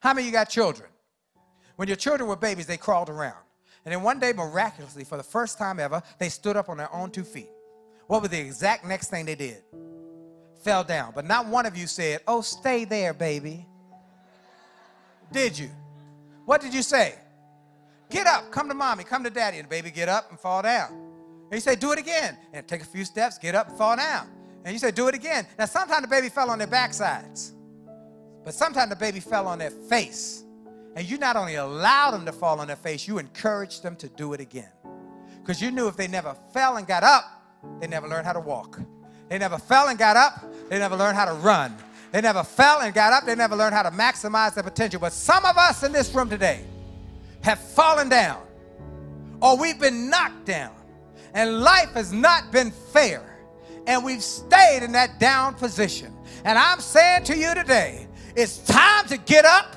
How many of you got children? When your children were babies, they crawled around. And then one day, miraculously, for the first time ever, they stood up on their own two feet. What was the exact next thing they did? Fell down. But not one of you said, Oh, stay there, baby. Did you? What did you say? Get up, come to mommy, come to daddy. And the baby get up and fall down. And you say, do it again. And take a few steps, get up and fall down. And you say, do it again. Now, sometimes the baby fell on their backsides, but sometimes the baby fell on their face. And you not only allowed them to fall on their face, you encouraged them to do it again. Because you knew if they never fell and got up, they never learned how to walk. They never fell and got up, they never learned how to run. They never fell and got up, they never learned how to maximize their potential. But some of us in this room today have fallen down, or we've been knocked down, and life has not been fair, and we've stayed in that down position. And I'm saying to you today, it's time to get up